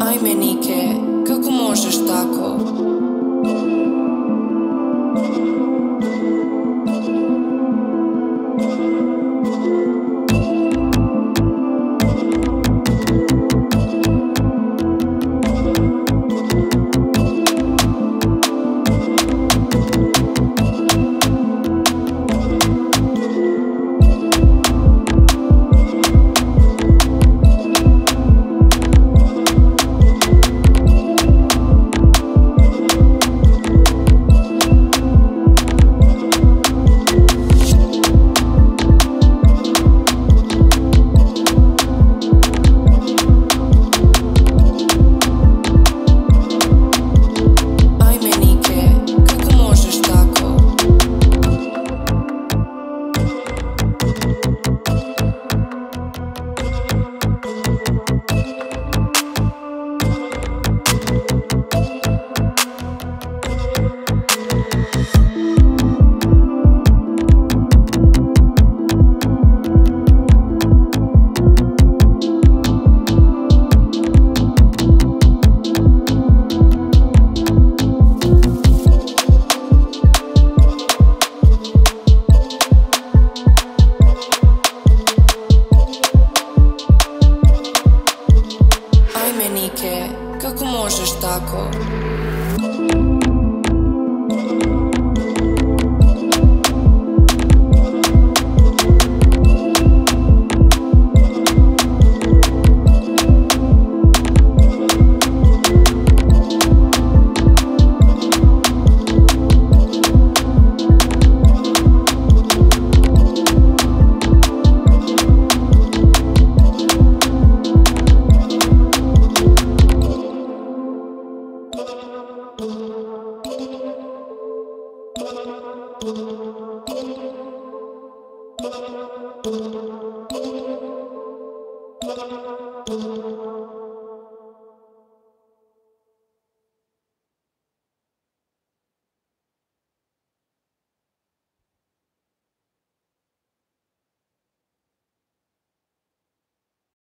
Ajme Nike, kako možeš tako? Tako? Thank you.